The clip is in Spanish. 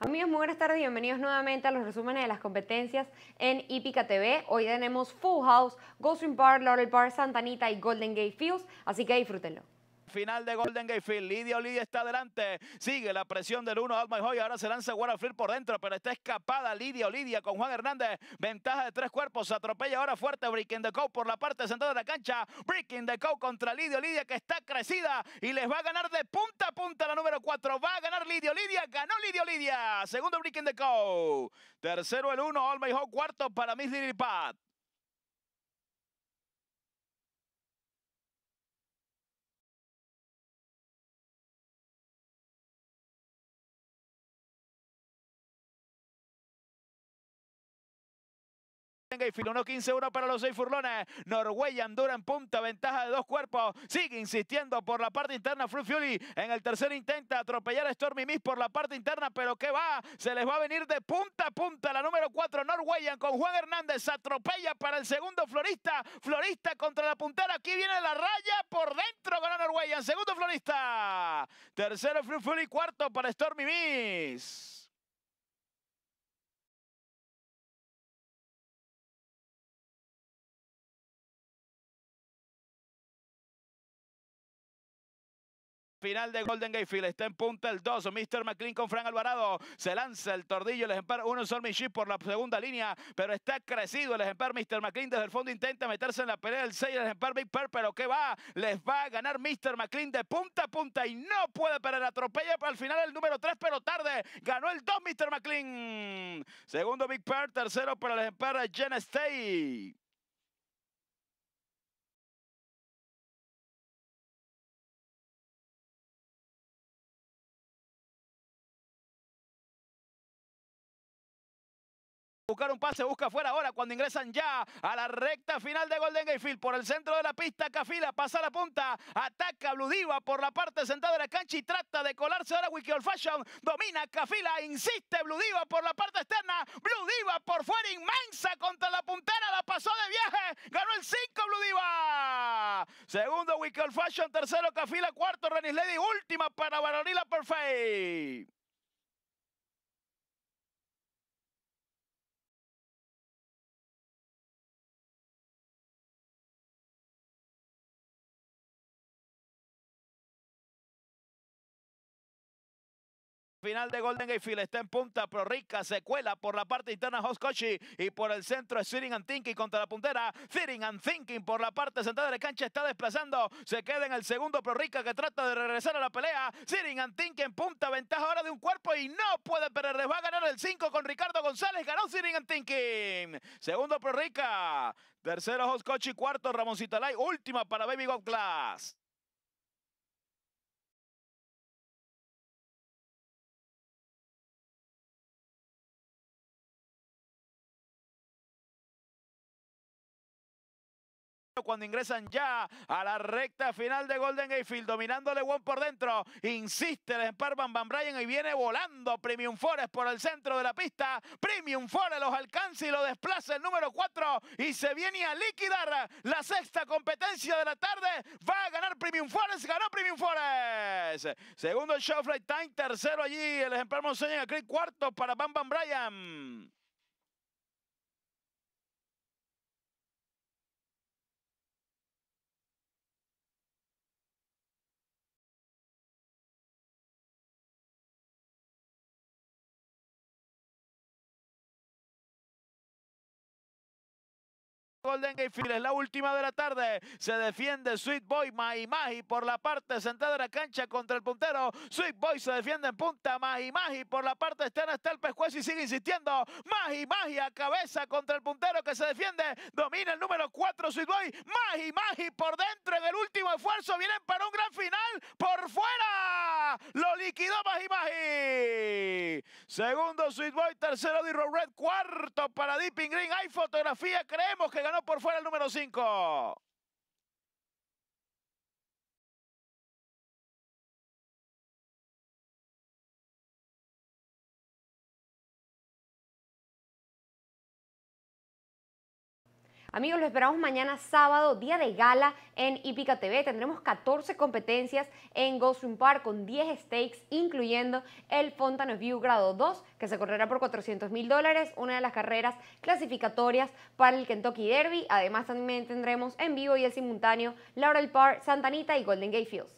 Amigos, muy buenas tardes y bienvenidos nuevamente a los resúmenes de las competencias en Hípica TV. Hoy tenemos Full House, Goldstream Park, Laurel Park, Santa Anita y Golden Gate Fields, así que disfrútenlo. Final de Golden Gate Field. Lidia Lidia está adelante. Sigue la presión del 1 Alma Hoy. Ahora se lanza Waterfield por dentro, pero está escapada Lidia Lidia con Juan Hernández. Ventaja de tres cuerpos. Atropella ahora fuerte Breaking the Co por la parte central de la cancha. Breaking the Co contra Lidia Lidia que está crecida y les va a ganar de punta a punta la número 4. Va a ganar Lidia Lidia. Ganó Lidia Lidia. Segundo Breaking the Co. Tercero el 1 Alma Cuarto para Miss Lily Pat. Gayfield, 1-15-1 para los seis furlones. Norwegian dura en punta, ventaja de dos cuerpos. Sigue insistiendo por la parte interna Fury. En el tercer intenta atropellar a Stormy Miss por la parte interna, pero ¿qué va? Se les va a venir de punta a punta la número 4 Norwegian con Juan Hernández. Atropella para el segundo Florista. Florista contra la puntera. Aquí viene la raya por dentro con Norwegian. Segundo Florista. Tercero Fury. Cuarto para Stormy Miss. Final de Golden Gate Field. Está en punta el 2. Mr. McLean con Frank Alvarado. Se lanza el tordillo. El ejemplar uno Stormy Ship por la segunda línea. Pero está crecido el ejemplar Mr. McLean. Desde el fondo intenta meterse en la pelea del 6. El ejemplar Big Pearl. Pero ¿qué va? Les va a ganar Mr. McLean de punta a punta. Y no puede perder. Atropella el final el número 3. Pero tarde. Ganó el 2 Mr. McLean. Segundo Big Pearl. Tercero para el ejemplar Jen Stay. Buscar un pase, busca fuera ahora cuando ingresan ya a la recta final de Golden Gate Field por el centro de la pista. Cafila pasa la punta, ataca Blue Diva por la parte central de la cancha y trata de colarse ahora Wiki Old Fashion. Domina Cafila, insiste Blue Diva por la parte externa. Blue Diva por fuera inmensa contra la puntera, la pasó de viaje. Ganó el 5 Blue Diva. Segundo Wiki Old Fashion, tercero Cafila, cuarto Renis Lady, última para Baronila Perfect. Final de Golden Gate Field está en punta, Pro Rica se cuela por la parte interna Hoskoshi y por el centro es Sitting and Thinking contra la puntera. Sitting and Thinking por la parte central de la cancha está desplazando. Se queda en el segundo Pro Rica que trata de regresar a la pelea. Sitting and Thinking punta, ventaja ahora de un cuerpo y no puede perder. Va a ganar el 5 con Ricardo González. Ganó Sitting and Thinking. Segundo Pro Rica. Tercero Hoskoshi. Cuarto Ramoncito Lai. Última para Baby God Glass. Cuando ingresan ya a la recta final de Golden Gate Field, dominándole one por dentro, insiste el Empar Van Bryan y viene volando Premium Forest por el centro de la pista, Premium Forest los alcanza y lo desplaza el número 4 y se viene a liquidar la sexta competencia de la tarde, va a ganar Premium Forest, ganó Premium Forest, segundo el Show Flight Time, tercero allí el ejemplar Monseña Creek, cuarto para Van Van Bryan. Golden Gate es la última de la tarde. Se defiende Sweet Boy Mahi por la parte central de la cancha contra el puntero. Sweet Boy se defiende en punta. Mahi por la parte externa está el pescuezo y sigue insistiendo. Mahi Mahi a cabeza contra el puntero que se defiende. Domina el número 4 Sweet Boy. Mahi Mahi por dentro en el último esfuerzo. Vienen para un gran final por fuera. Lo liquidó Mahi Mahi. Segundo Sweet Boy. Tercero Diro Red. Cuarto para Deeping Green. Hay fotografía. Creemos que ganó por fuera el número 5. Amigos, lo esperamos mañana sábado, día de gala en Hípica TV. Tendremos 14 competencias en Gulfstream Park con 10 stakes, incluyendo el Fountain View Grado 2, que se correrá por 400 mil dólares, una de las carreras clasificatorias para el Kentucky Derby. Además, también tendremos en vivo y el simultáneo Laurel Park, Santa Anita y Golden Gate Fields.